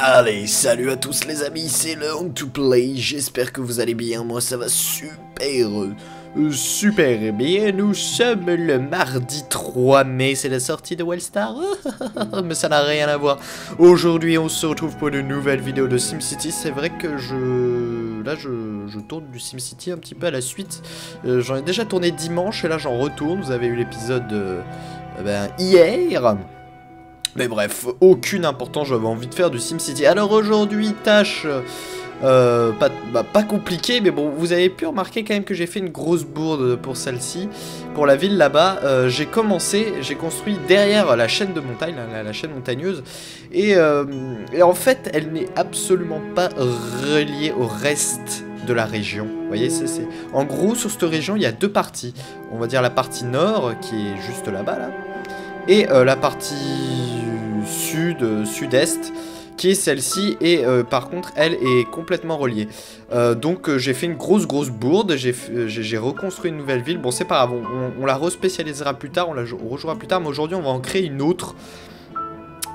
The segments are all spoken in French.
Allez, salut à tous les amis, c'est le Home to Play, j'espère que vous allez bien, moi ça va super, euh, super bien, nous sommes le mardi 3 mai, c'est la sortie de Wellstar, mais ça n'a rien à voir. Aujourd'hui on se retrouve pour une nouvelle vidéo de SimCity, c'est vrai que je... là je, tourne du SimCity un petit peu à la suite, euh, j'en ai déjà tourné dimanche et là j'en retourne, vous avez eu l'épisode euh, ben, hier mais bref, aucune importance, j'avais envie de faire du SimCity. Alors aujourd'hui, tâche euh, pas, bah, pas compliquée, mais bon, vous avez pu remarquer quand même que j'ai fait une grosse bourde pour celle-ci. Pour la ville là-bas, euh, j'ai commencé, j'ai construit derrière la chaîne de montagne, la, chaîne montagneuse. Et, euh, et en fait, elle n'est absolument pas reliée au reste de la région. Vous voyez, c'est... En gros, sur cette région, il y a deux parties. On va dire la partie nord, qui est juste là-bas, là. Et euh, la partie sud, euh, sud-est, qui est celle-ci, et euh, par contre, elle est complètement reliée. Donc j'ai fait une grosse, grosse bourde, j'ai reconstruit une nouvelle ville. Bon, c'est pas grave, on, on, la respécialisera plus tard, on la rejouera plus tard, mais aujourd'hui, on va en créer une autre.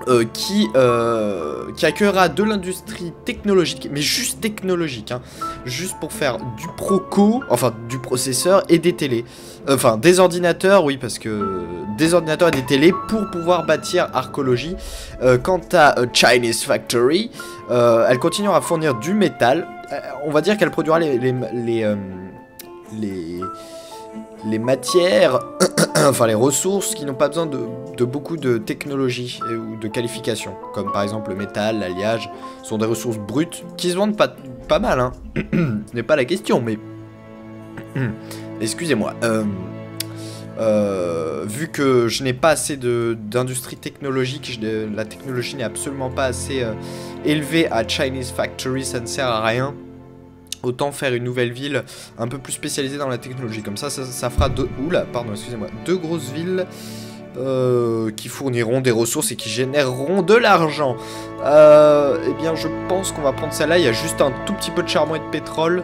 Euh, qui, euh, qui accueillera de l'industrie technologique, mais juste technologique, hein, juste pour faire du proco, enfin du processeur et des télés. Enfin, des ordinateurs, oui, parce que des ordinateurs et des télés pour pouvoir bâtir archéologie. Euh, quant à Chinese Factory, elle continuera à fournir du métal. On va dire qu'elle produira les, les, les les matières, enfin les ressources qui n'ont pas besoin de, beaucoup de technologie ou de qualification, comme par exemple le métal, l'alliage, sont des ressources brutes qui se vendent pas, mal, hein. Ce n'est pas la question, mais... Excusez-moi. Euh, euh, vu que je n'ai pas assez d'industrie technologique, la technologie n'est absolument pas assez euh, élevée à Chinese Factory, ça ne sert à rien autant faire une nouvelle ville un peu plus spécialisée dans la technologie. Comme ça, ça, fera deux... Oula, pardon, excusez-moi. Deux grosses villes euh, qui fourniront des ressources et qui généreront de l'argent. Euh, eh bien, je pense qu'on va prendre celle-là. Il y a juste un tout petit peu de charbon et de pétrole.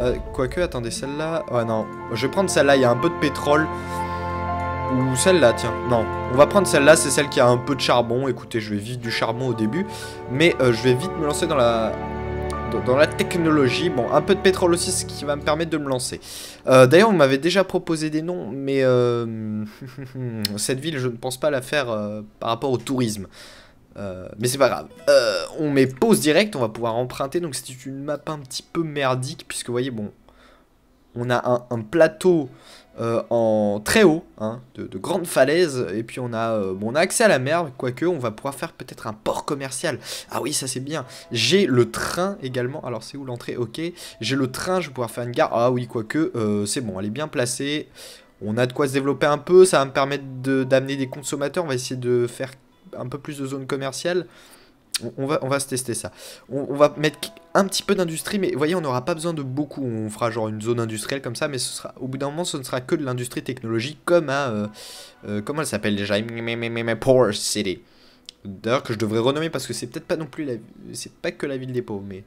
Euh, quoique, attendez, celle-là... Oh non, je vais prendre celle-là. Il y a un peu de pétrole. Ou celle-là, tiens. Non, on va prendre celle-là. C'est celle qui a un peu de charbon. Écoutez, je vais vivre du charbon au début. Mais je vais vite me lancer dans la dans la technologie. Bon, un peu de pétrole aussi, ce qui va me permettre de me lancer. Euh, D'ailleurs, on m'avait déjà proposé des noms, mais euh, cette ville, je ne pense pas la faire euh, par rapport au tourisme. Mais c'est pas grave. On met pause direct, on va pouvoir emprunter. Donc c'est une map un petit peu merdique, puisque vous voyez, bon, on a un, plateau euh, en très haut, hein, de, de, grandes falaises, et puis on a, euh, bon, on a accès à la mer, quoique on va pouvoir faire peut-être un port commercial. Ah oui, ça c'est bien. J'ai le train également, alors c'est où l'entrée? Ok, j'ai le train, je vais pouvoir faire une gare. Ah oui, quoique, euh, c'est bon, elle est bien placée. On a de quoi se développer un peu, ça va me permettre d'amener des consommateurs, on va essayer de faire un peu plus de zones commerciales. On va, se tester ça. On va mettre un petit peu d'industrie, mais vous voyez, on n'aura pas besoin de beaucoup. On fera genre une zone industrielle comme ça, mais ce sera, au bout d'un moment, ce ne sera que de l'industrie technologique, comme à... Euh, euh, comment elle s'appelle déjà? Power City. D'ailleurs, que je devrais renommer, parce que c'est peut-être pas non plus la... C'est pas que la ville des pauvres, mais...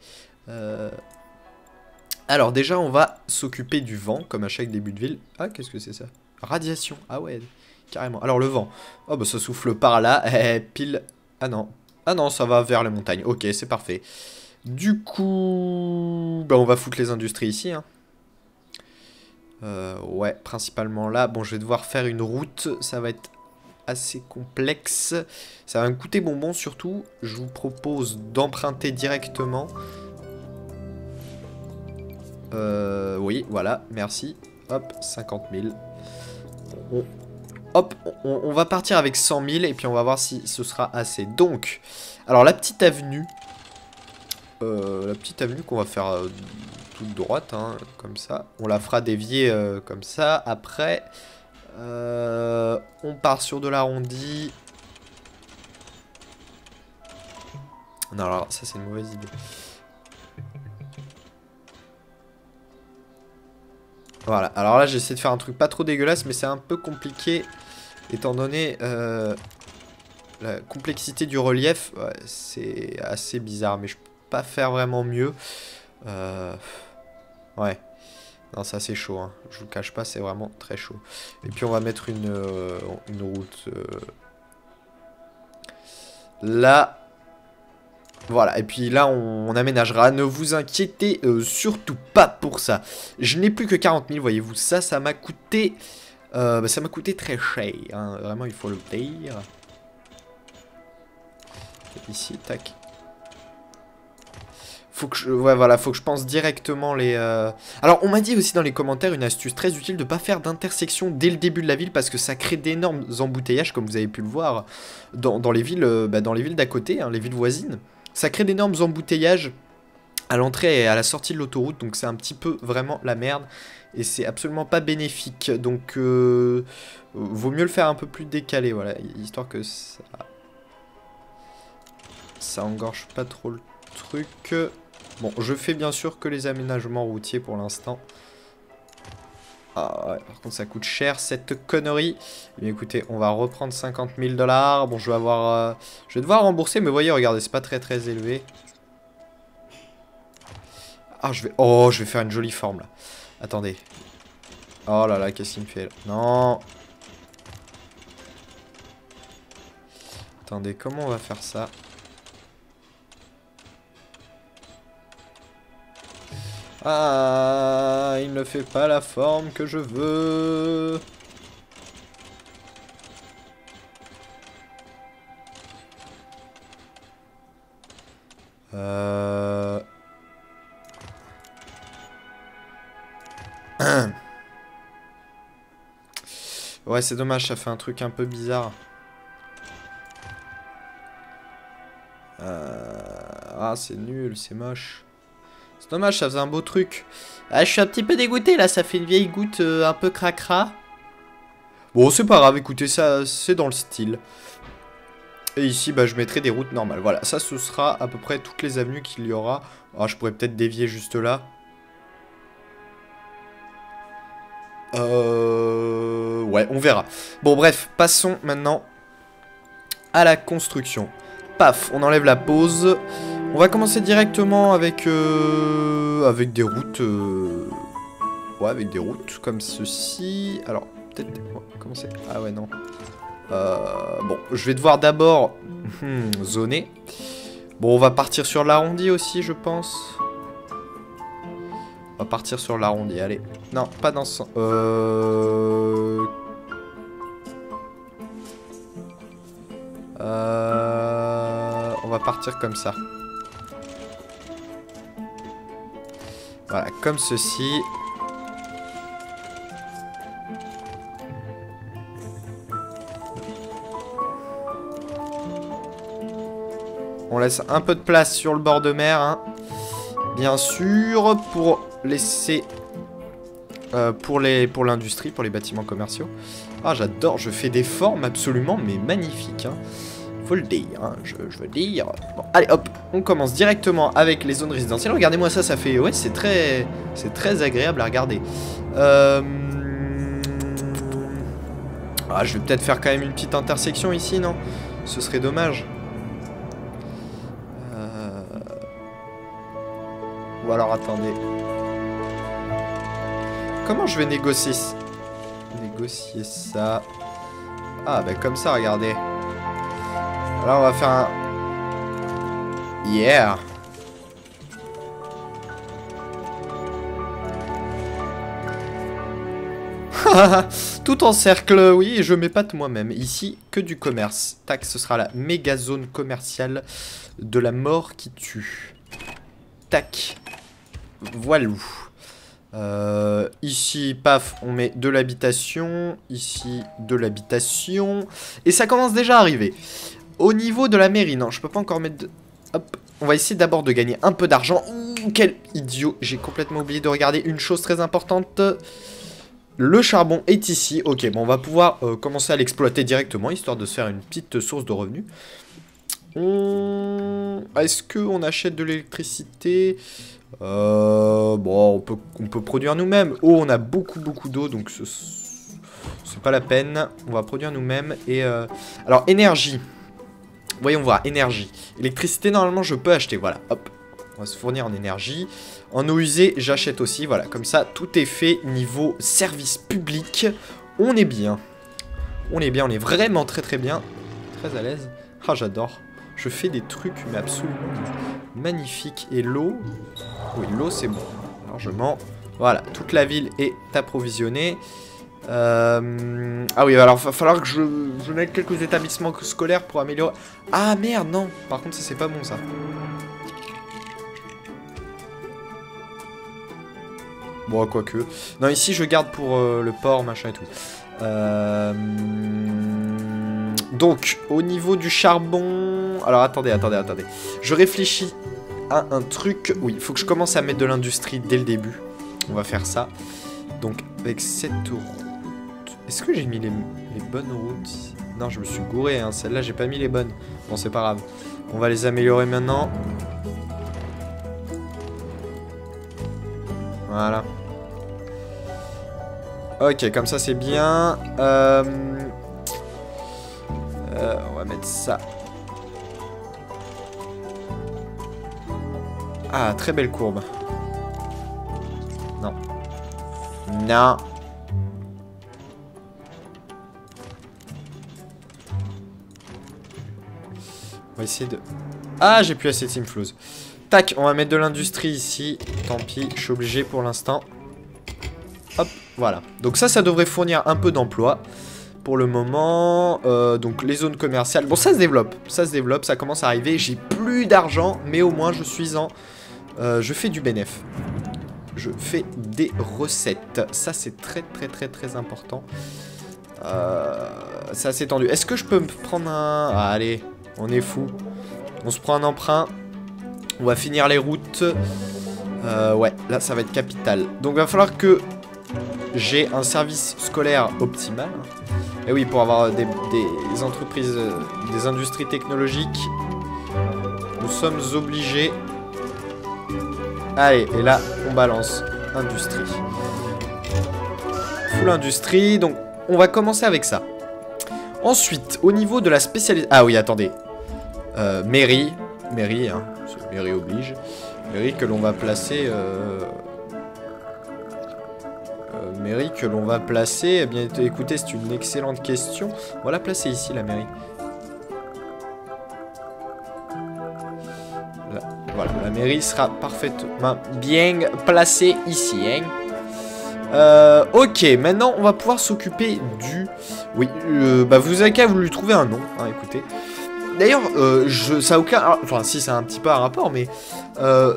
Alors déjà, on va s'occuper du vent, comme à chaque début de ville. Ah, qu'est-ce que c'est ça Radiation. Ah ouais, carrément. Alors le vent. Oh, bah ça souffle par là. Pile... Ah non, ah non, ça va vers les montagnes. Ok, c'est parfait. Du coup... Bah, on va foutre les industries ici. Hein. Euh, ouais, principalement là. Bon, je vais devoir faire une route. Ça va être assez complexe. Ça va me coûter bonbon surtout. Je vous propose d'emprunter directement. Euh, oui, voilà, merci. Hop, 50 000. On, Hop, on, on, va partir avec 100 000 et puis on va voir si ce sera assez. Donc, alors la petite avenue, euh, la petite avenue qu'on va faire euh, toute droite, hein, comme ça. On la fera dévier euh, comme ça. Après, on part sur de l'arrondi. Non, alors ça c'est une mauvaise idée. Voilà, alors là j'essaie de faire un truc pas trop dégueulasse mais c'est un peu compliqué étant donné la complexité du relief, c'est assez bizarre mais je pas faire vraiment mieux. Euh, ouais, non ça c'est chaud, hein. je vous cache pas c'est vraiment très chaud. Et puis on va mettre une, euh, route, euh, Là, voilà, et puis là, on, aménagera. Ne vous inquiétez surtout pas pour ça. Je n'ai plus que 40 000, voyez-vous. Ça, ça m'a coûté... Bah, ça m'a coûté très cher. Hein. Vraiment, il faut le dire. Ici, tac. Faut que je, voilà, faut que je pense directement les... Euh, Alors, on m'a dit aussi dans les commentaires une astuce très utile de pas faire d'intersection dès le début de la ville parce que ça crée d'énormes embouteillages, comme vous avez pu le voir, dans, les villes bah, dans les villes d'à côté, hein, les villes voisines. Ça crée d'énormes embouteillages à l'entrée et à la sortie de l'autoroute, donc c'est un petit peu vraiment la merde. Et c'est absolument pas bénéfique, donc euh, vaut mieux le faire un peu plus décalé, voilà, histoire que ça... Ça engorge pas trop le truc. Bon, je fais bien sûr que les aménagements routiers pour l'instant. Ah ouais, par contre ça coûte cher cette connerie. Mais écoutez, on va reprendre 50 000 dollars. Bon, je vais avoir... Euh, je vais devoir rembourser, mais voyez, regardez, c'est pas très très élevé. Ah, je vais... Oh, je vais faire une jolie forme, là. Attendez. Oh là là, qu'est-ce qu'il me fait, là? Non Attendez, comment on va faire ça? Ah, il ne fait pas la forme que je veux. Euh... ouais, c'est dommage, ça fait un truc un peu bizarre. Euh... Ah, c'est nul, c'est moche. Dommage, ça faisait un beau truc. Ah, je suis un petit peu dégoûté, là, ça fait une vieille goutte euh, un peu cracra. Bon, c'est pas grave, écoutez, ça, c'est dans le style. Et ici, bah, je mettrai des routes normales. Voilà, ça, ce sera à peu près toutes les avenues qu'il y aura. Ah, je pourrais peut-être dévier juste là. Euh... Ouais, on verra. Bon, bref, passons maintenant à la construction. Paf, on enlève la pause. On va commencer directement avec, euh, avec des routes. Euh, ouais, avec des routes comme ceci. Alors, peut-être... comment c'est? Ah ouais, non. Euh, bon, je vais devoir d'abord hmm, zoner. Bon, on va partir sur l'arrondi aussi, je pense. On va partir sur l'arrondi, allez. Non, pas dans ce Euh... Euh... On va partir comme ça. Voilà, comme ceci. On laisse un peu de place sur le bord de mer, hein. bien sûr, pour laisser... Euh, pour l'industrie, pour, les bâtiments commerciaux. Ah, j'adore, je fais des formes absolument, mais magnifiques. Hein le dire, hein, je, veux dire. Bon, allez, hop, on commence directement avec les zones résidentielles. Regardez-moi ça, ça fait... Ouais, c'est très... C'est très agréable à regarder. Euh... Ah, je vais peut-être faire quand même une petite intersection ici, non? Ce serait dommage. Euh... Ou alors, attendez. Comment je vais négocier... Négocier ça... Ah, bah comme ça, regardez. Là, on va faire un... Yeah Tout en cercle, oui, je m'épate moi-même. Ici, que du commerce. Tac, ce sera la méga zone commerciale de la mort qui tue. Tac. Voilà. Euh, ici, paf, on met de l'habitation. Ici, de l'habitation. Et ça commence déjà à arriver. Au niveau de la mairie, non, je peux pas encore mettre de... Hop, on va essayer d'abord de gagner un peu d'argent. Quel idiot, j'ai complètement oublié de regarder une chose très importante. Le charbon est ici. Ok, bon, on va pouvoir euh, commencer à l'exploiter directement, histoire de se faire une petite source de revenus. Est-ce qu'on achète de l'électricité? Euh, Bon, on peut, on peut produire nous-mêmes. Oh, on a beaucoup, beaucoup d'eau, donc c'est pas la peine. On va produire nous-mêmes. Et euh, Alors, énergie. Voyons voir, énergie. Électricité, normalement, je peux acheter, voilà, hop. On va se fournir en énergie. En eau usée, j'achète aussi, voilà. Comme ça, tout est fait niveau service public. On est bien. On est bien, on est vraiment très très bien. Très à l'aise. Ah, j'adore. Je fais des trucs, mais absolument magnifiques. Et l'eau... Oui, l'eau, c'est bon. Largement. Voilà, toute la ville est approvisionnée. Euh... Ah oui, alors va falloir que je, mette quelques établissements scolaires pour améliorer... Ah merde, non Par contre, ça c'est pas bon ça. Bon, quoique. Non, ici je garde pour euh, le port, machin et tout. Euh... Donc, au niveau du charbon... Alors, attendez, attendez, attendez. Je réfléchis à un truc... Oui, il faut que je commence à mettre de l'industrie dès le début. On va faire ça. Donc, avec cette route... Est-ce que j'ai mis les, bonnes routes? Non, je me suis gouré. Hein. Celle-là, j'ai pas mis les bonnes. Bon, c'est pas grave. On va les améliorer maintenant. Voilà. Ok, comme ça c'est bien. Euh, euh, on va mettre ça. Ah, très belle courbe. Non. Non. Va essayer de... Ah, j'ai plus assez de Team Tac, on va mettre de l'industrie ici. Tant pis, je suis obligé pour l'instant. Hop, voilà. Donc ça, ça devrait fournir un peu d'emploi. Pour le moment, euh, donc les zones commerciales. Bon, ça se développe, ça se développe, ça commence à arriver. J'ai plus d'argent, mais au moins je suis en... Euh, je fais du bénéf. Je fais des recettes. Ça, c'est très, très, très, très important. Euh, c'est assez tendu. Est-ce que je peux me prendre un... Ah, allez, on est fou. On se prend un emprunt. On va finir les routes. Euh, ouais, là, ça va être capital. Donc, il va falloir que j'ai un service scolaire optimal. Et oui, pour avoir des, entreprises, euh, des industries technologiques, nous sommes obligés... Allez, et là, on balance industrie. Full industrie, donc on va commencer avec ça. Ensuite, au niveau de la spécialisation... Ah oui, attendez. Euh, mairie. Mairie, hein. Mairie oblige. Mairie que l'on va placer... Euh, mairie que l'on va placer Eh bien, écoutez, c'est une excellente question. On va la placer ici, la mairie. voilà, la mairie sera parfaitement bien placée ici. Hein. Euh, ok, maintenant, on va pouvoir s'occuper du... Oui, euh, bah vous avez qu'à vous lui trouver un nom, hein, écoutez. D'ailleurs, euh, ça a aucun... Enfin, si, ça un petit peu un rapport, mais...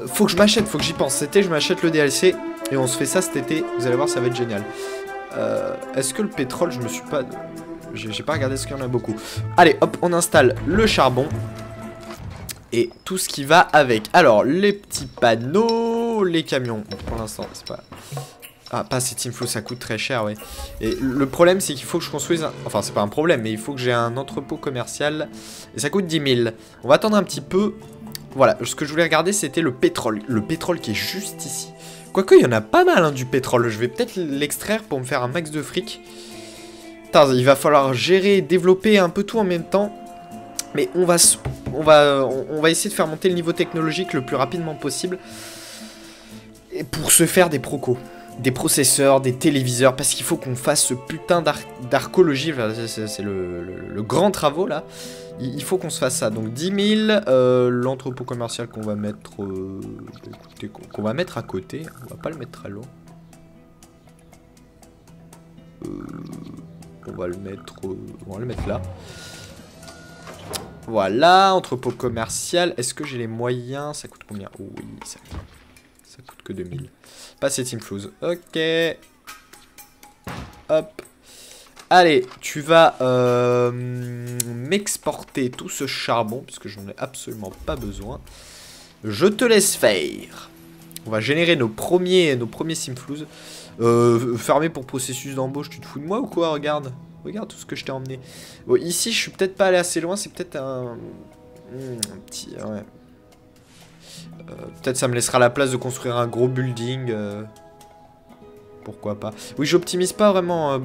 faut que je m'achète, faut que j'y pense. C'était, je m'achète le DLC. Et on se fait ça cet été, vous allez voir, ça va être génial. Euh, est-ce que le pétrole, je me suis pas... J'ai pas regardé ce qu'il y en a beaucoup. Allez, hop, on installe le charbon. Et tout ce qui va avec. Alors, les petits panneaux, les camions. pour l'instant, c'est pas... Ah, pas ces Teamflow, ça coûte très cher, ouais. Et le problème, c'est qu'il faut que je construise... Un... Enfin, c'est pas un problème, mais il faut que j'ai un entrepôt commercial. Et ça coûte 10 000. On va attendre un petit peu. Voilà, ce que je voulais regarder, c'était le pétrole. Le pétrole qui est juste ici. Quoique, il y en a pas mal hein, du pétrole. Je vais peut-être l'extraire pour me faire un max de fric. il va falloir gérer développer un peu tout en même temps. Mais on va, on, va, on va essayer de faire monter le niveau technologique le plus rapidement possible. Et pour se faire des procos. Des processeurs, des téléviseurs. Parce qu'il faut qu'on fasse ce putain d'archéologie. C'est le, grand travaux là. Il faut qu'on se fasse ça. Donc 10 000, euh, l'entrepôt commercial qu'on va mettre, euh, qu'on va mettre à côté. On va pas le mettre très loin. Euh, on va le mettre, on va le mettre là. Voilà, entrepôt commercial. Est-ce que j'ai les moyens? Ça coûte combien? Oui, ça, coûte que 2000. Pas cette Team Ok. Hop. Allez, tu vas euh, m'exporter tout ce charbon, puisque j'en ai absolument pas besoin. Je te laisse faire. On va générer nos premiers, nos premiers. Euh, fermé pour processus d'embauche, tu te fous de moi ou quoi? Regarde. Regarde tout ce que je t'ai emmené. Bon, ici, je suis peut-être pas allé assez loin, c'est peut-être un... Hmm, petit... Euh, peut-être ça me laissera la place de construire un gros building. Euh. Pourquoi pas. Oui, j'optimise pas vraiment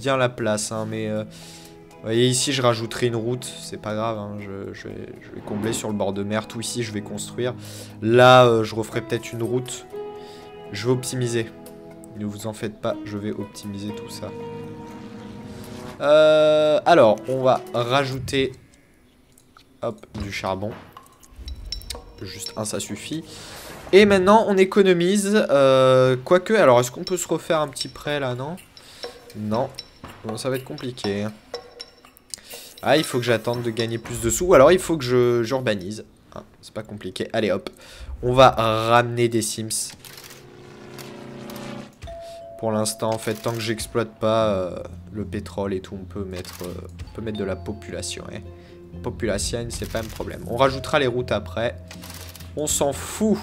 bien la place, hein, mais... Euh, vous voyez, ici, je rajouterai une route, c'est pas grave, hein, je, vais, combler sur le bord de mer, tout ici, je vais construire. Là, euh, je referai peut-être une route. Je vais optimiser. Ne vous en faites pas, je vais optimiser tout ça. Euh, alors, on va rajouter du charbon. Juste un, ça suffit. Et maintenant, on économise. Euh, quoique, alors, est-ce qu'on peut se refaire un petit prêt, là, non? Non. Ça va être compliqué. Ah, il faut que j'attende de gagner plus de sous. Ou alors, il faut que j'urbanise. Ah, c'est pas compliqué. Allez, hop. On va ramener des Sims. Pour l'instant, en fait, tant que j'exploite pas euh, le pétrole et tout, on peut mettre, euh, on peut mettre de la population. Hein. Population, c'est pas un problème. On rajoutera les routes après. On s'en fout.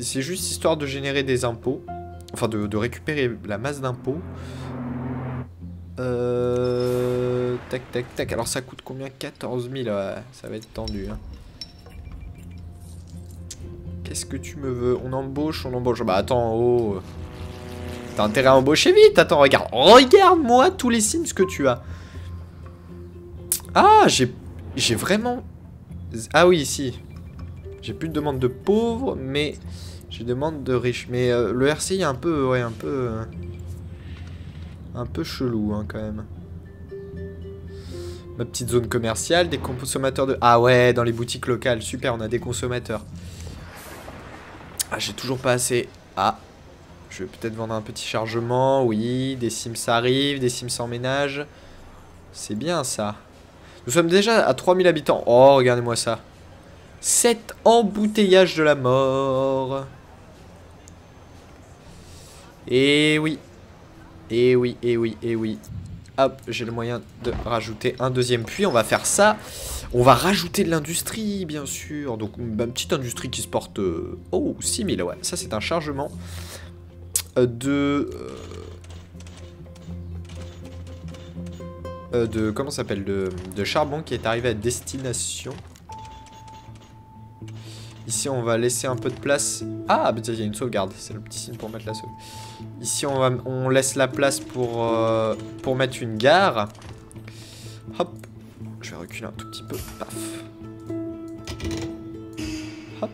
C'est juste histoire de générer des impôts. Enfin, de, récupérer la masse d'impôts. Euh... Tac, tac, tac. Alors, ça coûte combien? 14 000. ça va être tendu. Hein. Qu'est-ce que tu me veux? On embauche, on embauche. Bah, attends, oh... T'as intérêt à embaucher vite. Attends, regarde. Regarde-moi tous les signes que tu as. Ah, j'ai j'ai vraiment... Ah oui, ici. J'ai plus de demande de pauvres, mais j'ai demande de riches. Mais euh, le RCI est un peu... Ouais, un peu... Euh, un peu chelou, hein, quand même. Ma petite zone commerciale, des consommateurs de... Ah ouais, dans les boutiques locales. Super, on a des consommateurs. Ah, j'ai toujours pas assez... Ah, je vais peut-être vendre un petit chargement, oui, des Sims arrivent, des Sims en ménage. C'est bien ça. Nous sommes déjà à 3000 habitants. Oh, regardez-moi ça. 7 embouteillages de la mort. Et oui. Et oui, et oui, et oui. Hop, j'ai le moyen de rajouter un deuxième puits. On va faire ça. On va rajouter de l'industrie, bien sûr. Donc, une petite industrie qui se porte... Euh, oh, 6000, ouais. Ça, c'est un chargement. Euh, de... Euh, de... Comment s'appelle de, de charbon qui est arrivé à destination. Ici, on va laisser un peu de place. Ah, bah, il y a une sauvegarde. C'est le petit signe pour mettre la sauvegarde. Ici, on, va, on laisse la place pour, euh, pour mettre une gare. Hop. Je vais reculer un tout petit peu. Paf. Hop.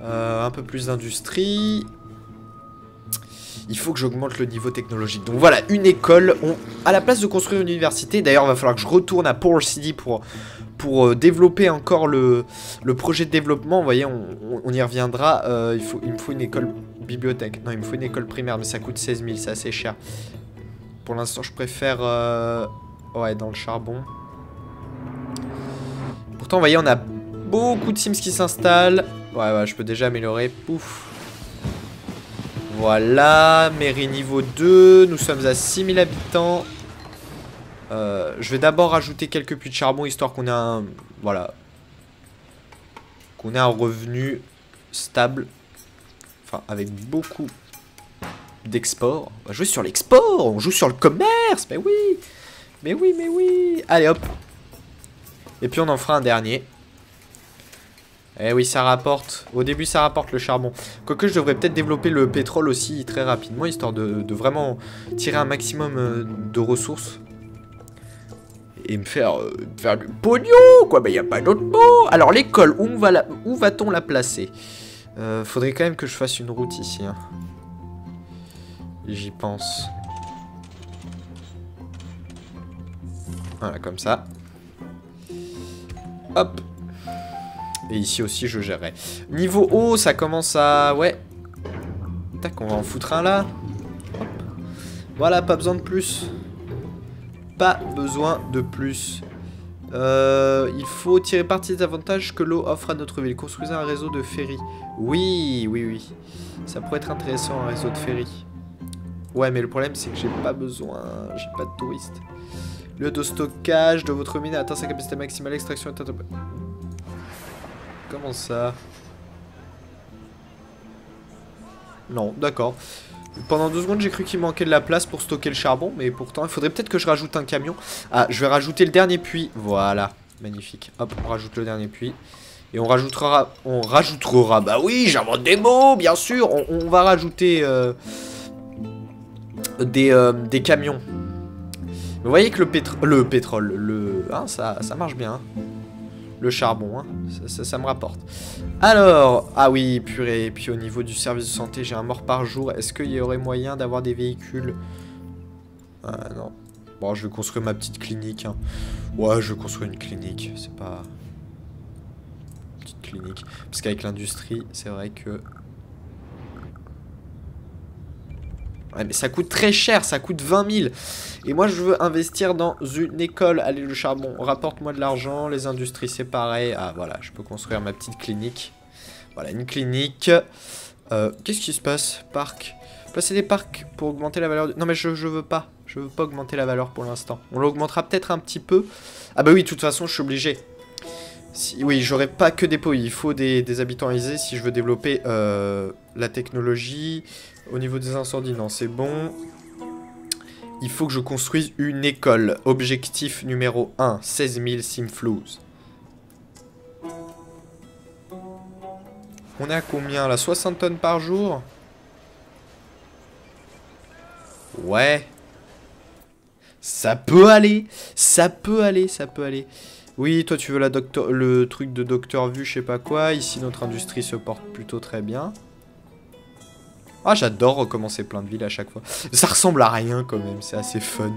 Euh, un peu plus d'industrie. Il faut que j'augmente le niveau technologique. Donc voilà, une école. On... À la place de construire une université, d'ailleurs, il va falloir que je retourne à Power City pour, pour euh, développer encore le, le, projet de développement. Vous voyez, on, y reviendra. Euh, il, faut, il me faut une école bibliothèque. Non, il me faut une école primaire, mais ça coûte 16 000, c'est assez cher. Pour l'instant, je préfère... Ouais, dans le charbon. Pourtant, vous voyez, on a beaucoup de Sims qui s'installent. Ouais, ouais, je peux déjà améliorer. Pouf. Voilà, mairie niveau 2. Nous sommes à 6000 habitants. Euh, je vais d'abord rajouter quelques puits de charbon, histoire qu'on ait un... Voilà. Qu'on ait un revenu stable. Enfin, avec beaucoup d'export. On va jouer sur l'export, on joue sur le commerce, mais oui Mais oui, mais oui Allez, hop Et puis on en fera un dernier. Eh oui, ça rapporte. Au début, ça rapporte le charbon. Quoique, je devrais peut-être développer le pétrole aussi très rapidement, histoire de, vraiment tirer un maximum euh, de ressources. Et me faire, euh, faire du pognon, quoi. Bah, il n'y a pas d'autre mot. Alors, l'école, où va-t-on la, la placer? Euh, Faudrait quand même que je fasse une route ici. Hein. J'y pense. Voilà, comme ça. Hop. Et ici aussi, je gérerai. Niveau haut, ça commence à... Ouais. Tac, on va en foutre un là. Voilà, pas besoin de plus. Pas besoin de plus. Euh, il faut tirer parti des avantages que l'eau offre à notre ville. Construisez un réseau de ferry. Oui, oui, oui. Ça pourrait être intéressant, un réseau de ferry. Ouais, mais le problème, c'est que j'ai pas besoin... J'ai pas de touristes. Le de stockage de votre mine atteint sa capacité maximale. Extraction est Comment ça Non, d'accord. Pendant deux secondes, j'ai cru qu'il manquait de la place pour stocker le charbon, mais pourtant, il faudrait peut-être que je rajoute un camion. Ah, je vais rajouter le dernier puits. Voilà, magnifique. Hop, on rajoute le dernier puits. Et on rajoutera... On rajoutera... Bah oui, j'invente des mots, bien sûr On, va rajouter... Euh, des, euh, des camions. Vous voyez que le, pétrole... le pétrole, le... Hein, ça, ça marche bien. Hein le charbon, hein. ça, me rapporte. Alors, ah oui, purée, et puis au niveau du service de santé, j'ai un mort par jour. Est-ce qu'il y aurait moyen d'avoir des véhicules? Ah non. Bon, je vais construire ma petite clinique. Hein. Ouais, je vais construire une clinique. C'est pas... Petite clinique. Parce qu'avec l'industrie, c'est vrai que... Mais ça coûte très cher, ça coûte 20 000. Et moi, je veux investir dans une école. Allez, le charbon, rapporte-moi de l'argent. Les industries, c'est pareil. Ah, voilà, je peux construire ma petite clinique. Voilà, une clinique. Euh, Qu'est-ce qui se passe? Parc. Placer des parcs pour augmenter la valeur... Non, mais je, je veux pas. Je veux pas augmenter la valeur pour l'instant. On l'augmentera peut-être un petit peu. Ah bah oui, de toute façon, je suis obligé. Oui, j'aurai pas que des pots. Il faut des, des, habitants aisés si je veux développer euh, la technologie. Au niveau des incendies, non, c'est bon. Il faut que je construise une école. Objectif numéro 1, 16 000 simflouz. On est à combien là? 60 tonnes par jour? Ouais. Ça peut aller. Ça peut aller, ça peut aller. Oui, toi tu veux le truc de docteur vu, je sais pas quoi. Ici notre industrie se porte plutôt très bien. Ah, j'adore recommencer plein de villes à chaque fois. Ça ressemble à rien quand même, c'est assez fun.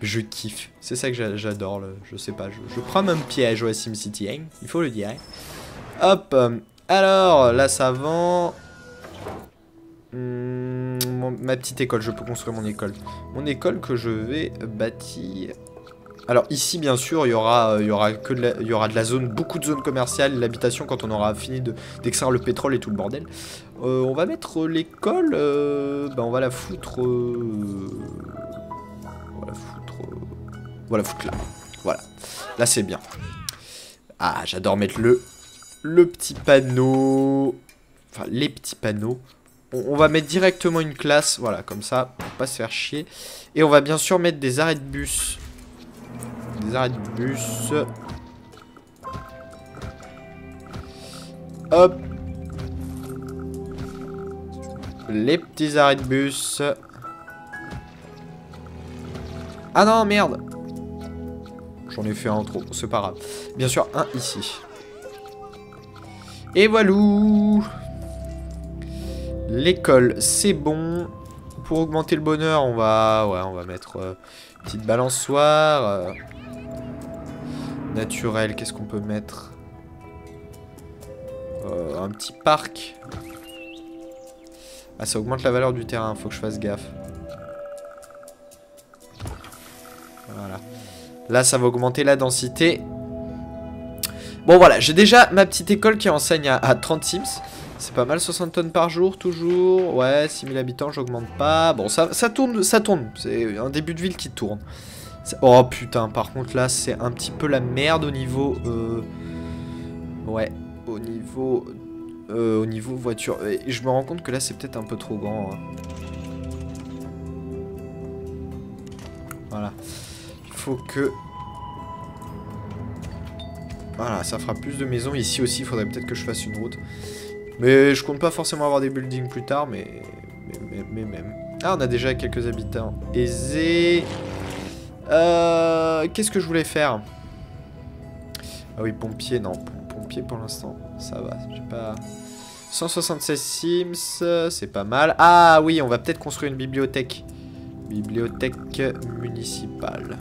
Je kiffe. C'est ça que j'adore, je sais pas. Je, prends un piège au SimCity, hein, il faut le dire. Hop, alors, là ça vend. Ma petite école, je peux construire mon école. Mon école que je vais bâtir. Alors ici, bien sûr, il y aura, aura que de la, y aura de la zone, beaucoup de zones commerciales, l'habitation quand on aura fini d'extraire le pétrole et tout le bordel. Euh, on va mettre l'école, euh, bah on va la foutre, euh, on va la foutre, foutre là. Voilà, là c'est bien. Ah, j'adore mettre le, le petit panneau, enfin les petits panneaux. On, on va mettre directement une classe, voilà, comme ça, pour pas se faire chier. Et on va bien sûr mettre des arrêts de bus arrêts de bus. Hop. Les petits arrêts de bus. Ah non, merde. J'en ai fait un trop, c'est pas grave. Bien sûr, un ici. Et voilà. L'école, c'est bon. Pour augmenter le bonheur, on va, ouais, on va mettre euh, petite balançoire. Euh, Naturel, qu'est-ce qu'on peut mettre euh, Un petit parc. Ah, ça augmente la valeur du terrain, faut que je fasse gaffe. Voilà. Là, ça va augmenter la densité. Bon, voilà, j'ai déjà ma petite école qui enseigne à, 30 Sims. C'est pas mal, 60 tonnes par jour, toujours. Ouais, 6000 habitants, j'augmente pas. Bon, ça, ça tourne, ça tourne. C'est un début de ville qui tourne. Oh putain, par contre là, c'est un petit peu la merde au niveau... Euh... Ouais, au niveau... Euh, au niveau voiture. Et je me rends compte que là, c'est peut-être un peu trop grand. Hein. Voilà. Il faut que... Voilà, ça fera plus de maisons. Ici aussi, il faudrait peut-être que je fasse une route. Mais je compte pas forcément avoir des buildings plus tard, mais... Mais, même... Ah, on a déjà quelques habitants aisés. Euh, Qu'est-ce que je voulais faire? Ah oui, pompier, non. Pompier pour l'instant, ça va. J'ai pas... 176 Sims, c'est pas mal. Ah oui, on va peut-être construire une bibliothèque. Bibliothèque municipale.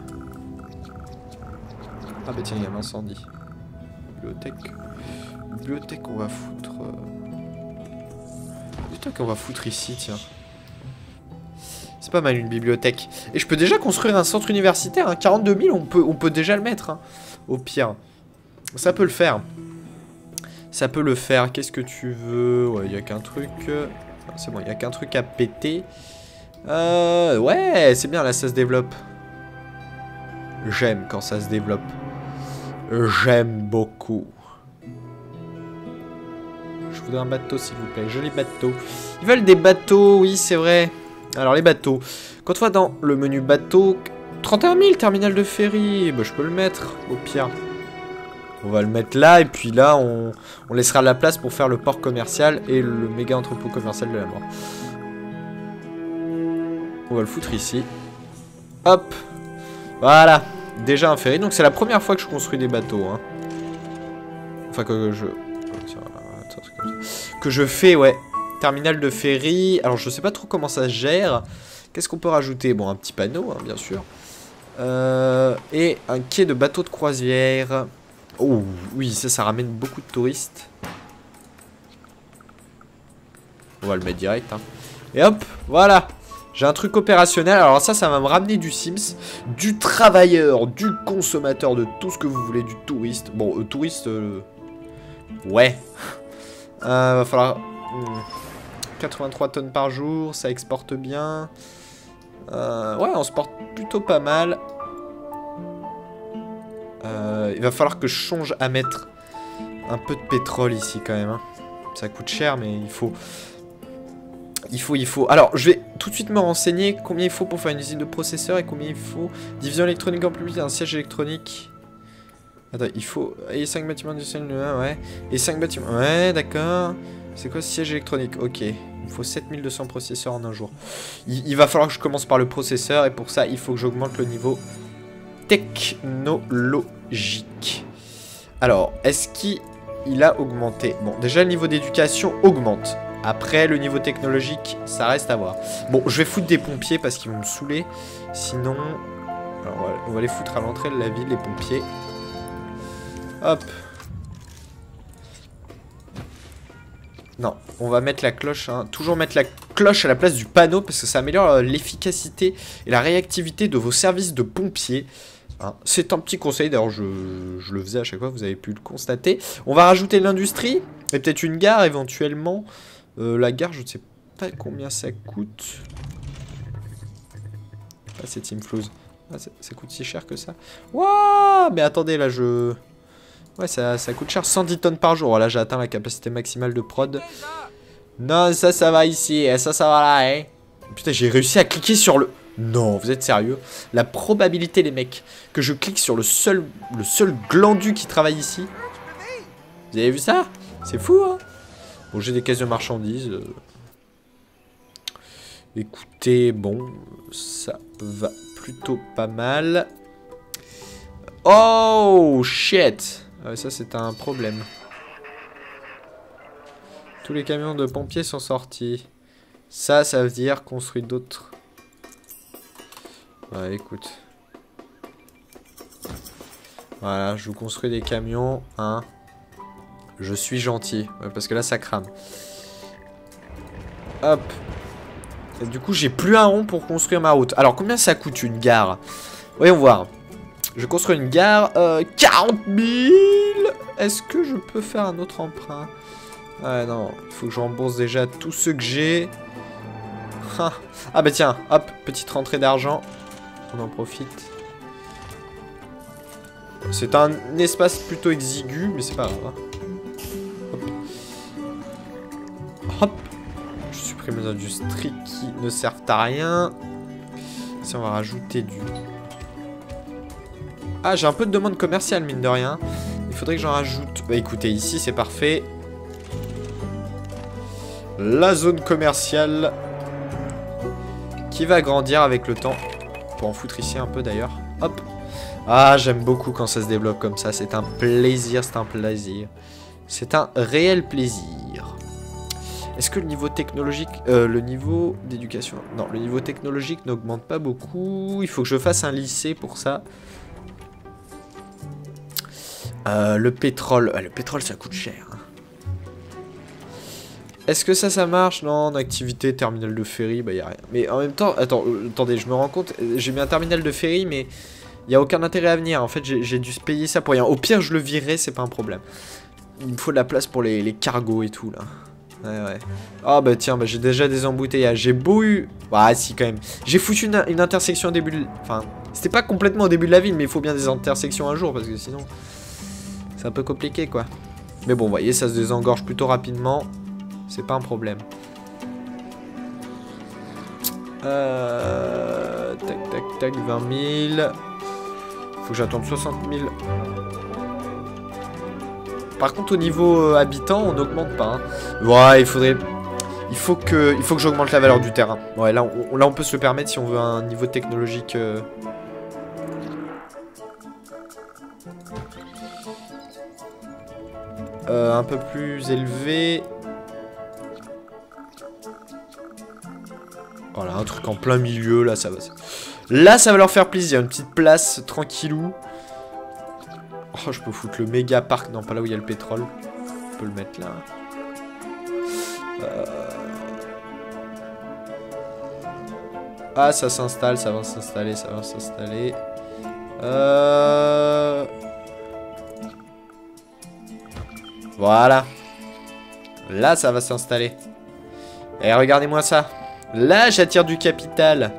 Ah bah tiens, il y a un incendie. Bibliothèque. Bibliothèque, on va foutre... Bibliothèque, on va foutre ici, tiens. C'est pas mal une bibliothèque. Et je peux déjà construire un centre universitaire. 42 hein. 000, on peut, on peut déjà le mettre. Hein, au pire. Ça peut le faire. Ça peut le faire. Qu'est-ce que tu veux? Ouais, il n'y a qu'un truc. C'est bon, il a qu'un truc à péter. Euh, ouais, c'est bien là, ça se développe. J'aime quand ça se développe. J'aime beaucoup. Je voudrais un bateau, s'il vous plaît. Joli bateau. Ils veulent des bateaux, oui, c'est vrai. Alors les bateaux. Quand on va dans le menu bateau, 31 000 terminal de ferry. Bah, je peux le mettre au pire. On va le mettre là et puis là on, on, laissera la place pour faire le port commercial et le méga entrepôt commercial de la mort. On va le foutre ici. Hop. Voilà. Déjà un ferry. Donc c'est la première fois que je construis des bateaux. Hein. Enfin que je... Que je fais, ouais, Terminal de ferry. Alors, je sais pas trop comment ça se gère. Qu'est-ce qu'on peut rajouter? Bon, un petit panneau, hein, bien sûr. Euh, et un quai de bateau de croisière. Oh, oui, ça, ça ramène beaucoup de touristes. On va le mettre direct. Hein. Et hop, voilà. J'ai un truc opérationnel. Alors ça, ça va me ramener du Sims, du travailleur, du consommateur, de tout ce que vous voulez, du touriste. Bon, euh, touriste, euh, ouais. Euh, va falloir... 83 hmm, tonnes par jour, ça exporte bien. Euh, ouais, on se porte plutôt pas mal. Euh, il va falloir que je change à mettre un peu de pétrole ici quand même. Hein. Ça coûte cher, mais il faut... Il faut, il faut. Alors, je vais tout de suite me renseigner combien il faut pour faire une usine de processeurs et combien il faut. Division électronique en plus, un siège électronique. Attends, il faut. Et 5 bâtiments industriels, ouais. Et 5 bâtiments. Ouais, d'accord. C'est quoi siège électronique Ok. Il faut 7200 processeurs en un jour. Il, va falloir que je commence par le processeur et pour ça, il faut que j'augmente le niveau technologique. Alors, est-ce qu'il a augmenté? Bon, déjà le niveau d'éducation augmente. Après, le niveau technologique, ça reste à voir. Bon, je vais foutre des pompiers parce qu'ils vont me saouler. Sinon, alors, on va les foutre à l'entrée de la ville, les pompiers. Hop. Non, on va mettre la cloche, hein. toujours mettre la cloche à la place du panneau parce que ça améliore euh, l'efficacité et la réactivité de vos services de pompiers. Hein. C'est un petit conseil, d'ailleurs je, le faisais à chaque fois, vous avez pu le constater. On va rajouter l'industrie et peut-être une gare éventuellement. Euh, la gare, je ne sais pas combien ça coûte. Ah, c'est Team Flows. Ah, ça coûte si cher que ça. Waouh Mais attendez, là, je... Ouais, ça, coûte cher. 110 tonnes par jour. Là, j'ai atteint la capacité maximale de prod. Non, ça, ça va ici. Et ça, ça va là, hein. Putain, j'ai réussi à cliquer sur le... Non, vous êtes sérieux? La probabilité, les mecs, que je clique sur le seul, le seul glandu qui travaille ici. Vous avez vu ça? C'est fou, hein Bon, j'ai des caisses de marchandises. Écoutez, bon, ça va plutôt pas mal. Oh, shit ah ça, c'est un problème. Tous les camions de pompiers sont sortis. Ça, ça veut dire construire d'autres. Ouais, écoute. Voilà, je vous construis des camions. Hein. Je suis gentil. parce que là, ça crame. Hop. du coup, j'ai plus un rond pour construire ma route. Alors, combien ça coûte une gare? Voyons voir. Je construis une gare. Euh, 40 000 Est-ce que je peux faire un autre emprunt? Ouais, non. Il faut que je rembourse déjà tout ce que j'ai. Ah. ah bah tiens, hop, petite rentrée d'argent. On en profite. C'est un espace plutôt exigu, mais c'est pas grave. Hein. Hop. Hop. Je supprime les industries qui ne servent à rien. Si on va rajouter du ah, j'ai un peu de demande commerciale, mine de rien. Il faudrait que j'en rajoute. Bah écoutez, ici, c'est parfait. La zone commerciale qui va grandir avec le temps. Pour en foutre ici un peu, d'ailleurs. Hop. Ah, j'aime beaucoup quand ça se développe comme ça. C'est un plaisir, c'est un plaisir. C'est un réel plaisir. Est-ce que le niveau technologique, euh, le niveau d'éducation, non, le niveau technologique n'augmente pas beaucoup? Il faut que je fasse un lycée pour ça. Euh, le pétrole. le pétrole, ça coûte cher. Hein. Est-ce que ça, ça marche? Non, activité, terminal de ferry, bah y a rien. Mais en même temps, euh, attendez, je me rends compte, j'ai mis un terminal de ferry, mais y a aucun intérêt à venir. En fait, j'ai dû se payer ça pour rien. Au pire, je le virerai, c'est pas un problème. Il me faut de la place pour les, cargos et tout, là. Ouais, ouais. Ah bah tiens, bah, j'ai déjà des embouteillages. J'ai beau eu... Bah si, quand même. J'ai foutu une, une, intersection au début... De... Enfin, c'était pas complètement au début de la ville, mais il faut bien des intersections un jour, parce que sinon... C'est un peu compliqué, quoi. Mais bon, vous voyez, ça se désengorge plutôt rapidement. C'est pas un problème. Euh... Tac, tac, tac, 20 000. Faut que j'attende 60 000. Par contre, au niveau euh, habitant, on n'augmente pas. Hein. Ouais, il faudrait... Il faut que, que j'augmente la valeur du terrain. Ouais, là on, là, on peut se le permettre si on veut un niveau technologique... Euh, Euh, un peu plus élevé. Voilà, un truc en plein milieu, là, ça va. Là, ça va leur faire plaisir. Une petite place, tranquillou. Oh, je peux foutre le méga parc. Non, pas là où il y a le pétrole. On peut le mettre là. Euh. Ah, ça s'installe, ça va s'installer, ça va s'installer. Euh... Voilà. Là, ça va s'installer. Et regardez-moi ça. Là, j'attire du capital.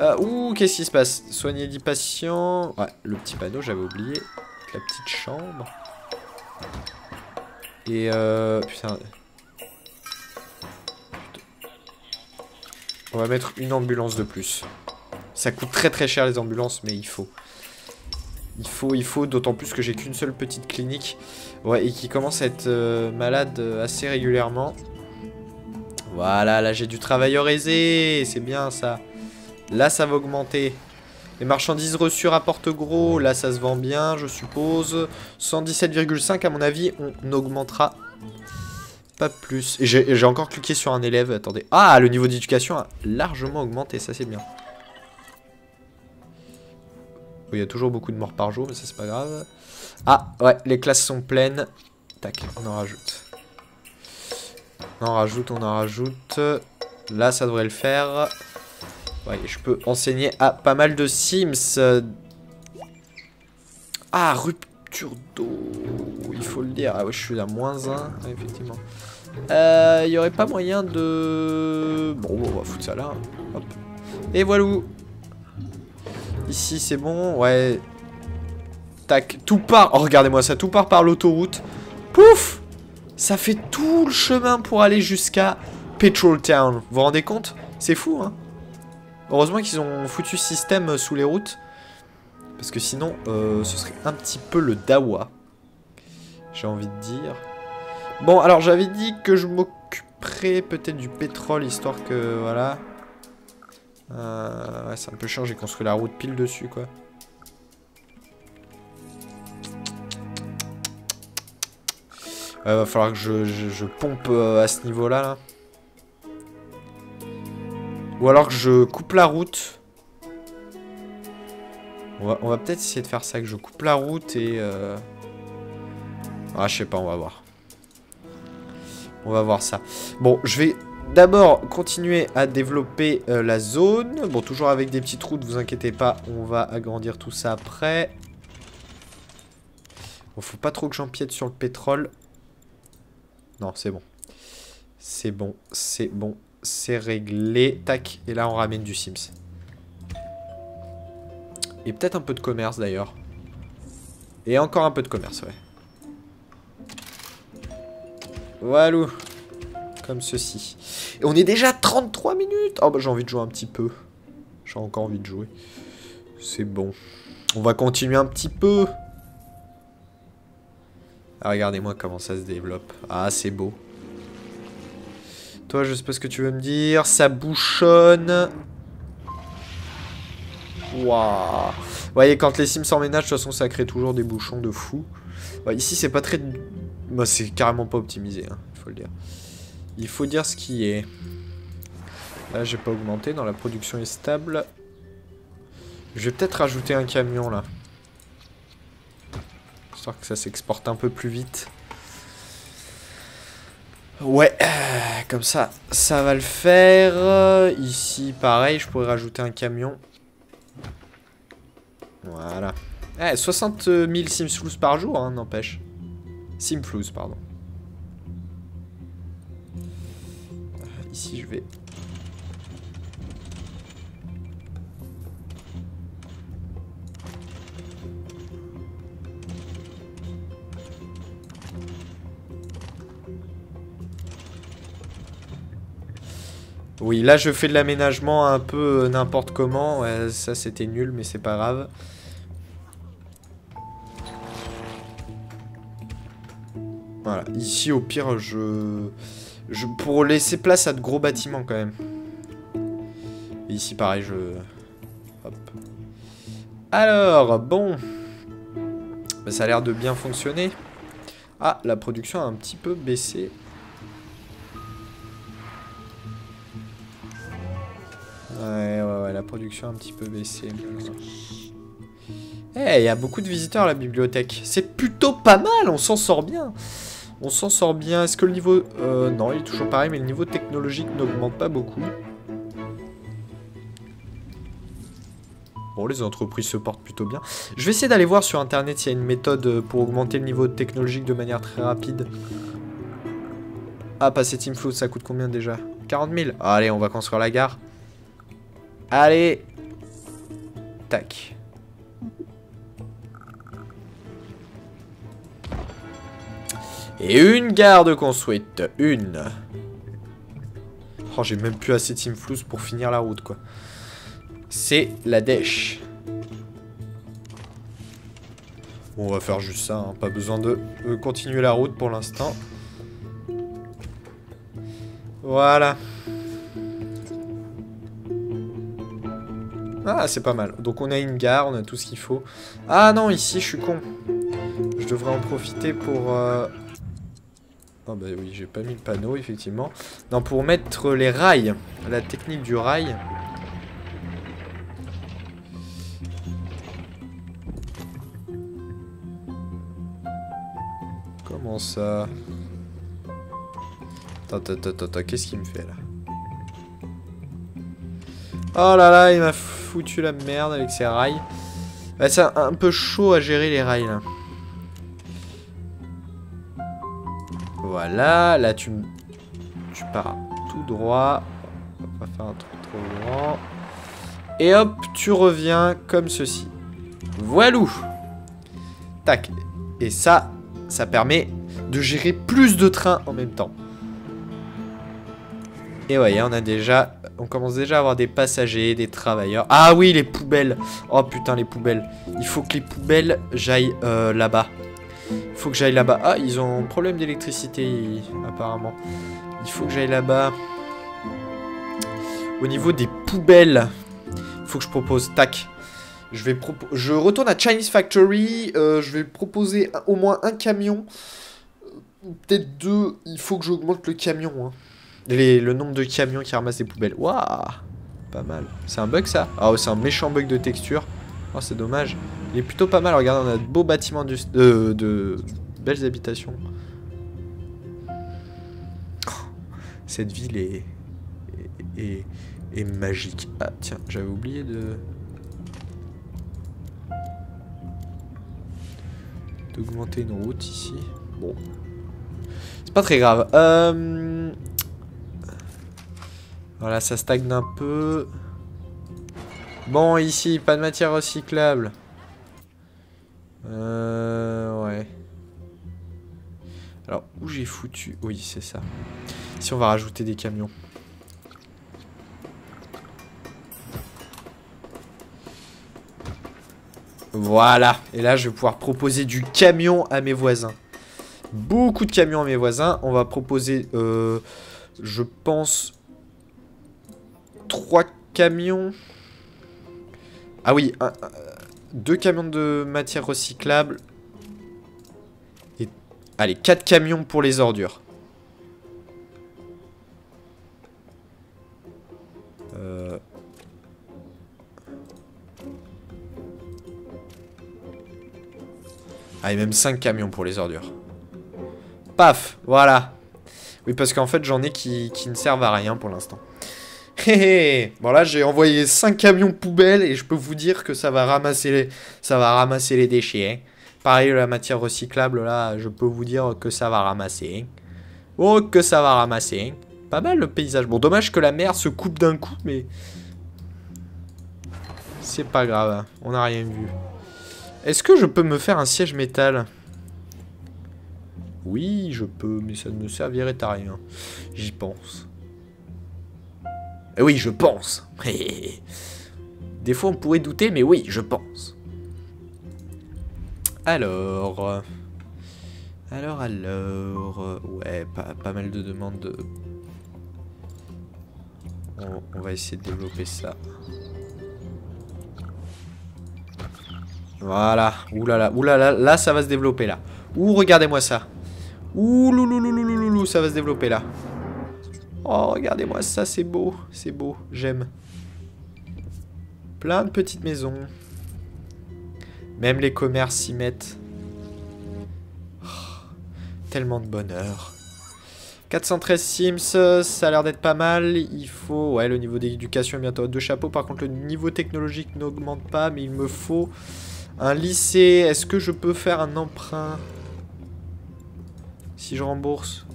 Euh, ouh, qu'est-ce qui se passe? Soigner 10 patients. Ouais, le petit panneau, j'avais oublié. La petite chambre. Et euh... Putain. On va mettre une ambulance de plus. Ça coûte très très cher les ambulances, mais il faut. Il faut, il faut, d'autant plus que j'ai qu'une seule petite clinique. Ouais, et qui commence à être euh, malade euh, assez régulièrement. Voilà, là j'ai du travailleur aisé, c'est bien ça. Là ça va augmenter. Les marchandises reçues rapportent gros, là ça se vend bien je suppose. 117,5 à mon avis, on augmentera pas plus. J'ai encore cliqué sur un élève, attendez. Ah, le niveau d'éducation a largement augmenté, ça c'est bien. Il y a toujours beaucoup de morts par jour, mais ça c'est pas grave. Ah, ouais, les classes sont pleines. Tac, on en rajoute. On en rajoute, on en rajoute. Là, ça devrait le faire. Ouais, je peux enseigner à pas mal de Sims. Ah, rupture d'eau. Il faut le dire. Ah ouais, je suis à moins 1, effectivement. Euh, il y aurait pas moyen de... Bon, on va foutre ça là. Hop. Et voilà. Ici, c'est bon. Ouais, Tac, tout part. Oh, regardez-moi ça, tout part par l'autoroute. Pouf Ça fait tout le chemin pour aller jusqu'à Petrol Town. Vous vous rendez compte? C'est fou, hein Heureusement qu'ils ont foutu système sous les routes. Parce que sinon, euh, ce serait un petit peu le dawa. J'ai envie de dire. Bon, alors j'avais dit que je m'occuperais peut-être du pétrole, histoire que, voilà. Euh, ouais, c'est un peu chiant, j'ai construit la route pile dessus, quoi. Il va falloir que je, pompe euh, à ce niveau-là. Là. Ou alors que je coupe la route. On va, peut-être essayer de faire ça, que je coupe la route et... Euh... Ah, je sais pas, on va voir. On va voir ça. Bon, je vais d'abord continuer à développer euh, la zone. Bon, toujours avec des petites routes, vous inquiétez pas, on va agrandir tout ça après. Bon, faut pas trop que j'empiète sur le pétrole. Non, c'est bon. C'est bon, c'est bon, c'est réglé. Tac, et là on ramène du Sims. Et peut-être un peu de commerce d'ailleurs. Et encore un peu de commerce, ouais. Voilà. Comme ceci. Et on est déjà 33 minutes Oh bah j'ai envie de jouer un petit peu. J'ai encore envie de jouer. C'est bon. On va continuer un petit peu. Ah, regardez-moi comment ça se développe. Ah, c'est beau. Toi, je sais pas ce que tu veux me dire. Ça bouchonne. Waouh. Vous voyez, quand les sims s'emménagent, de toute façon, ça crée toujours des bouchons de fou. ici, c'est pas très... Bah, c'est carrément pas optimisé, il hein, faut le dire. Il faut dire ce qui est. Là, j'ai pas augmenté. Dans la production est stable. Je vais peut-être rajouter un camion, là histoire que ça s'exporte un peu plus vite. Ouais, comme ça, ça va le faire. Ici, pareil, je pourrais rajouter un camion. Voilà. Eh, 60 000 simflouz par jour, hein, n'empêche. Simflouz, pardon. Ici, je vais Oui, là je fais de l'aménagement un peu euh, n'importe comment. ça c'était nul, mais c'est pas grave. Voilà, ici au pire je... je... Pour laisser place à de gros bâtiments quand même. ici pareil, je... Hop. Alors, bon. Bah, ça a l'air de bien fonctionner. Ah, la production a un petit peu baissé. Ouais, ouais, ouais. la production a un petit peu baissé. Eh, il y a beaucoup de visiteurs à la bibliothèque. C'est plutôt pas mal, on s'en sort bien. On s'en sort bien. Est-ce que le niveau... Euh, non, il est toujours pareil, mais le niveau technologique n'augmente pas beaucoup. Bon, les entreprises se portent plutôt bien. Je vais essayer d'aller voir sur internet s'il y a une méthode pour augmenter le niveau technologique de manière très rapide. Ah, passer Team Float, ça coûte combien déjà? 40 000 Allez, on va construire la gare. Allez Tac. Et une garde construite. Une. Oh, j'ai même plus assez Team Flous pour finir la route, quoi. C'est la dèche. Bon, on va faire juste ça. Hein. Pas besoin de continuer la route pour l'instant. Voilà. Ah, c'est pas mal. Donc on a une gare, on a tout ce qu'il faut. Ah non, ici, je suis con. Je devrais en profiter pour... Euh, Oh bah oui, j'ai pas mis le panneau, effectivement. Non, pour mettre les rails. La technique du rail. Comment ça? Attends, attends, attends, attends, qu'est-ce qu'il me fait là? Oh là là, il m'a foutu la merde avec ses rails. Bah, c'est un peu chaud à gérer les rails là. Voilà, là tu, tu pars tout droit. On va pas faire un truc trop grand. Et hop, tu reviens comme ceci. Voilou Tac. Et ça, ça permet de gérer plus de trains en même temps. Et voyez, on a déjà... On commence déjà à avoir des passagers, des travailleurs. Ah oui, les poubelles Oh putain, les poubelles. Il faut que les poubelles j'aille euh, là-bas. Il faut que j'aille là-bas. Ah, ils ont un problème d'électricité, apparemment. Il faut que j'aille là-bas. Au niveau des poubelles, il faut que je propose... Tac. Je, vais je retourne à Chinese Factory. Euh, je vais proposer au moins un camion. Peut-être deux. Il faut que j'augmente le camion. Hein. le nombre de camions qui ramassent des poubelles. Waouh Pas mal. C'est un bug, ça? Ah, c'est un méchant bug de texture. Oh, c'est dommage. Il est plutôt pas mal. Regardez, on a de beaux bâtiments, de belles habitations. cette ville est, est, est, magique. Ah, tiens, j'avais oublié de... D'augmenter une route ici. Bon. C'est pas très grave. Euh... Voilà, ça stagne un peu. Bon, ici, pas de matière recyclable. Euh, ouais. Alors, où j'ai foutu Oui, c'est ça. Ici, on va rajouter des camions. Voilà. Et là, je vais pouvoir proposer du camion à mes voisins. Beaucoup de camions à mes voisins. On va proposer, euh, je pense, trois camions. Ah oui, deux camions de matière recyclable. Et, allez, quatre camions pour les ordures. Euh... Allez, même 5 camions pour les ordures. Paf, voilà. Oui, parce qu'en fait, j'en ai qui, qui ne servent à rien pour l'instant. Bon là j'ai envoyé 5 camions poubelles et je peux vous dire que ça va ramasser les, ça va ramasser les déchets. Hein. Pareil la matière recyclable là, je peux vous dire que ça va ramasser. Oh que ça va ramasser. Pas mal le paysage. Bon dommage que la mer se coupe d'un coup mais... C'est pas grave, hein. on n'a rien vu. Est-ce que je peux me faire un siège métal? Oui, je peux, mais ça ne me servirait à rien. J'y pense. Eh oui, je pense. Des fois, on pourrait douter, mais oui, je pense. Alors... Alors, alors... Ouais, pas, mal de demandes On, va essayer de développer ça. Voilà. Oulala, oulala, là, ça va se développer, là. Ouh, regardez-moi ça. Ouh, loulou, ça va se développer, là. Oh, regardez-moi ça, c'est beau. C'est beau, j'aime. Plein de petites maisons. Même les commerces s'y mettent. Oh, tellement de bonheur. 413 Sims, ça a l'air d'être pas mal. Il faut... Ouais, le niveau d'éducation est bientôt deux chapeaux. Par contre, le niveau technologique n'augmente pas, mais il me faut un lycée. Est-ce que je peux faire un emprunt? Si je rembourse.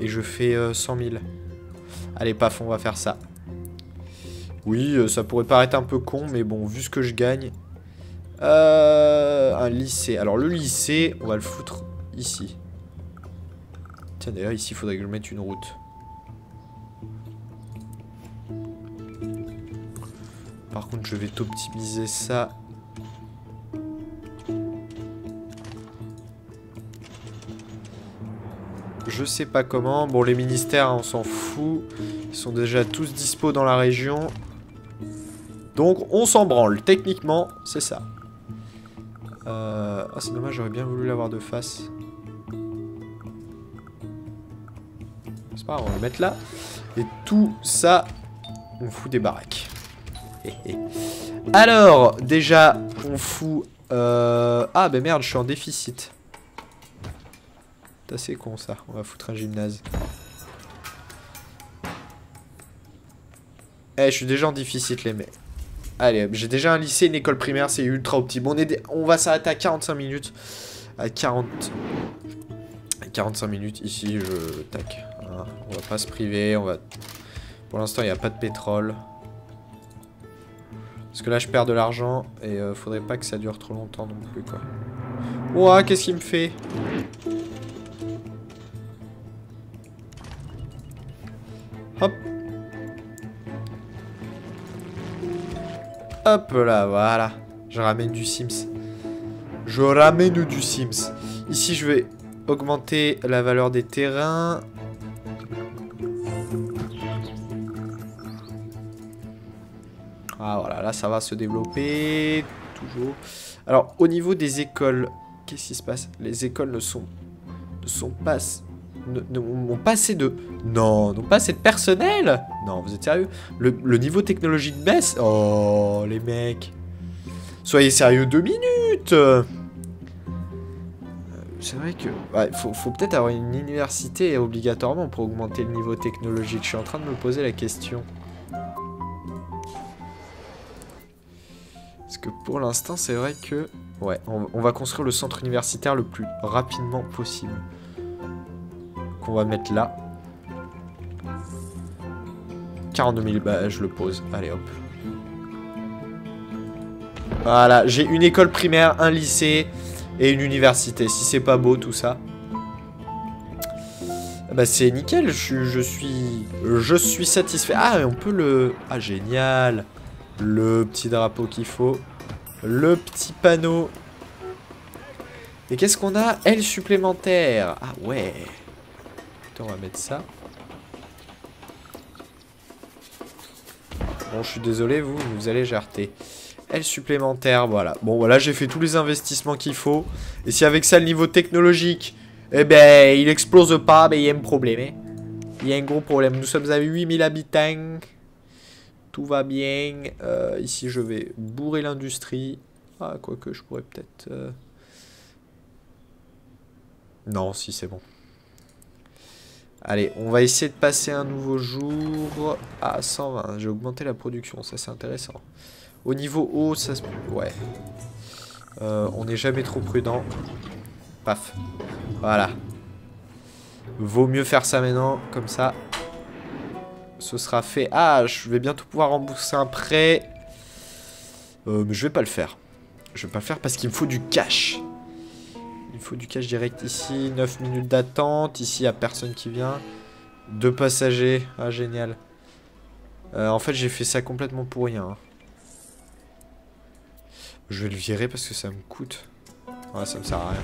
Et je fais 100 euh, 000. Allez, paf, on va faire ça. Oui, euh, ça pourrait paraître un peu con, mais bon, vu ce que je gagne... Euh, un lycée. Alors, le lycée, on va le foutre ici. Tiens, d'ailleurs, ici, il faudrait que je mette une route. Par contre, je vais t'optimiser ça. Je sais pas comment. Bon, les ministères, on s'en fout. Ils sont déjà tous dispo dans la région. Donc, on s'en branle. Techniquement, c'est ça. Euh... Ah, c'est dommage, j'aurais bien voulu l'avoir de face. C'est pas grave, on va le mettre là. Et tout ça, on fout des baraques. Alors, déjà, on fout... Euh... Ah, bah merde, je suis en déficit. C'est assez con, ça. On va foutre un gymnase. Eh, je suis déjà en déficit, les mecs. Allez, j'ai déjà un lycée, une école primaire, c'est ultra optimum. On, on va s'arrêter à 45 minutes. À 40... 45 minutes, ici, je... Tac. On va pas se priver, on va... Pour l'instant, il n'y a pas de pétrole. Parce que là, je perds de l'argent et euh, faudrait pas que ça dure trop longtemps non plus, quoi. Ouah, qu'est-ce qu'il me fait? Hop Hop là, voilà. Je ramène du Sims. Je ramène du Sims. Ici, je vais augmenter la valeur des terrains. Ah voilà, là ça va se développer. Toujours. Alors, au niveau des écoles, qu'est-ce qui se passe? Les écoles ne sont, ne sont pas n'ont pas assez de... Non, n'ont pas assez de personnel. Non, vous êtes sérieux? Le, niveau technologique baisse. Oh, les mecs. Soyez sérieux deux minutes. Euh, C'est vrai que... Ouais, faut, faut peut-être avoir une université obligatoirement pour augmenter le niveau technologique. Je suis en train de me poser la question. Parce que pour l'instant, c'est vrai que... Ouais, on va construire le centre universitaire le plus rapidement possible qu'on va mettre là. 42 000, bah je le pose. Allez hop. Voilà, j'ai une école primaire, un lycée et une université. Si c'est pas beau tout ça. Bah c'est nickel, je, suis je suis satisfait. Ah, on peut le... Ah, génial. Le petit drapeau qu'il faut. Le petit panneau. Et qu'est-ce qu'on a? Elle supplémentaire. Ah ouais on va mettre ça. Bon, je suis désolé, vous, vous allez jarter. Elle supplémentaire, voilà. Bon, voilà, j'ai fait tous les investissements qu'il faut. Et si avec ça, le niveau technologique, eh ben, il explose pas, ben, il y a un problème. Hein. Il y a un gros problème. Nous sommes à 8000 habitants. Tout va bien. Euh, ici, je vais bourrer l'industrie. Ah, quoique, je pourrais peut-être... Euh, non, si, c'est bon. Allez, on va essayer de passer un nouveau jour à 120. J'ai augmenté la production, ça c'est intéressant. Au niveau haut, ça se... Ouais. Euh, on n'est jamais trop prudent. Paf. Voilà. Vaut mieux faire ça maintenant, comme ça. Ce sera fait. Ah, je vais bientôt pouvoir rembourser un prêt. Euh, mais je vais pas le faire. Je vais pas le faire parce qu'il me faut du cash. Il faut du cash direct ici. 9 minutes d'attente. Ici, il n'y a personne qui vient. Deux passagers. Ah, génial. Euh, en fait, j'ai fait ça complètement pour rien. Hein. Je vais le virer parce que ça me coûte. Ouais, ça me sert à rien.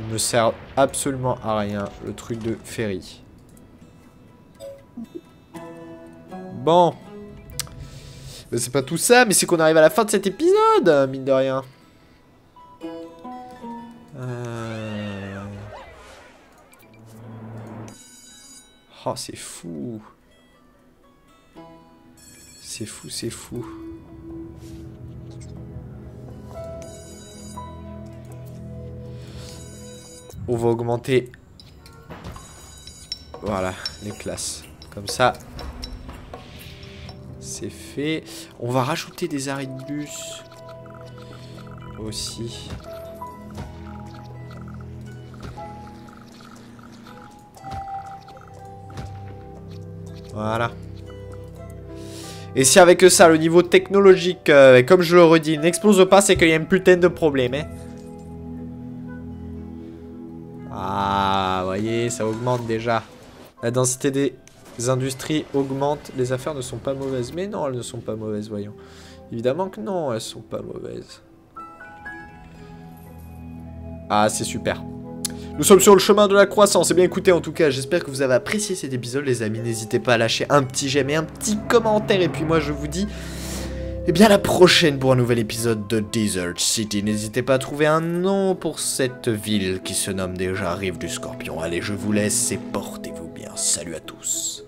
Il ne sert absolument à rien, le truc de ferry. Bon. C'est pas tout ça, mais c'est qu'on arrive à la fin de cet épisode, mine de rien. Oh, c'est fou. C'est fou, c'est fou. On va augmenter... Voilà, les classes. Comme ça, c'est fait. On va rajouter des arrêts de bus. Aussi. Voilà. Et si avec ça, le niveau technologique, euh, comme je le redis, n'explose pas, c'est qu'il y a un putain de problème. Hein. Ah, voyez, ça augmente déjà. La densité des industries augmente. Les affaires ne sont pas mauvaises. Mais non, elles ne sont pas mauvaises, voyons. Évidemment que non, elles sont pas mauvaises. Ah, c'est super. Nous sommes sur le chemin de la croissance. Et eh bien écoutez, en tout cas, j'espère que vous avez apprécié cet épisode, les amis. N'hésitez pas à lâcher un petit j'aime et un petit commentaire. Et puis moi, je vous dis... Eh bien, la prochaine pour un nouvel épisode de Desert City. N'hésitez pas à trouver un nom pour cette ville qui se nomme déjà Rive du Scorpion. Allez, je vous laisse et portez-vous bien. Salut à tous.